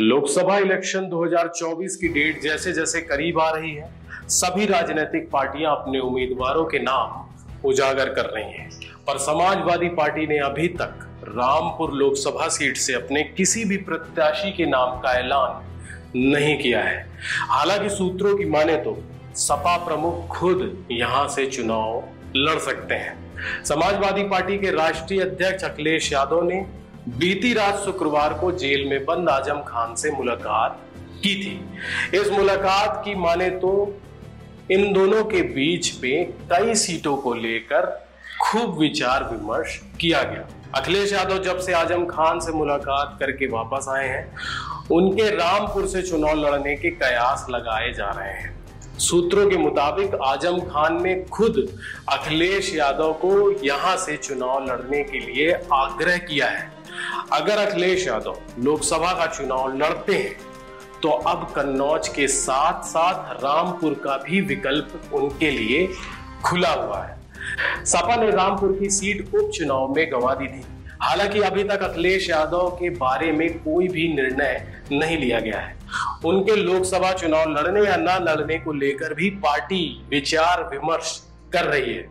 Lok Sabha election 2024 की date जैसे जैसे करीब आ रही है, सभी राजनीतिक पार्टियाँ अपने उम्मीदवारों के नाम उजागर कर रही हैं। पर समाजवादी पार्टी ने अभी तक रामपुर लोकसभा सीट से अपने किसी भी प्रत्याशी के नाम का ऐलान नहीं किया है। हालाँकि सूत्रों की माने तो सपा प्रमुख खुद यहाँ से चुनाव लड़ सकते हैं। समाजवादी पार्टी के राष्ट्रीय अध्यक्ष अखिलेश यादव ने बीती रात शुक्रवार को जेल में बंद आज़म खान से मुलाकात की थी। इस मुलाकात की माने तो इन दोनों के बीच में कई सीटों को लेकर खूब विचार विमर्श किया गया। अखिलेश यादव जब से आज़म खान से मुलाकात करके वापस आए हैं, उनके रामपुर से चुनाव लड़ने के कयास लगाए जा रहे हैं। सूत्रों के मुताबिक आज़म खान ने खुद अखिलेश यादव को यहाँ से चुनाव लड़ने के लिए आग्रह किया है। अगर अखिलेश यादव लोकसभा का चुनाव लड़ते हैं तो अब कन्नौज के साथ साथ रामपुर का भी विकल्प उनके लिए खुला हुआ है। सपा ने रामपुर की सीट उपचुनाव में गंवा दी थी। हालाँकि अभी तक अखिलेश यादव के बारे में कोई भी निर्णय नहीं लिया गया है। उनके लोकसभा चुनाव लड़ने या न लड़ने को लेकर भी पार्टी विचार विमर्श कर रही है।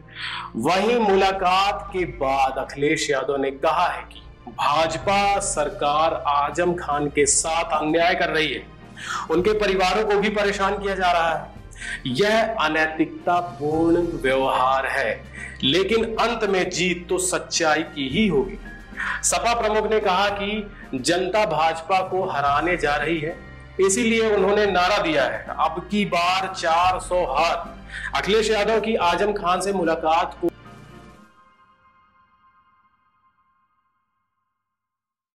वहीं मुलाकात के बाद अखिलेश यादव ने कहा है कि भाजपा सरकार आज़म खान के साथ अन्याय कर रही है। उनके परिवारों को भी परेशान किया जा रहा है। यह अनैतिकता पूर्ण व्यवहार है, लेकिन अंत में जीत तो सच्चाई की ही होगी। सपा प्रमुख ने कहा कि जनता भाजपा को हराने जा रही है, इसीलिए उन्होंने नारा दिया है। अब की बार 400 हाथ। अखिलेश यादव की आज़म खान से मुलाकात को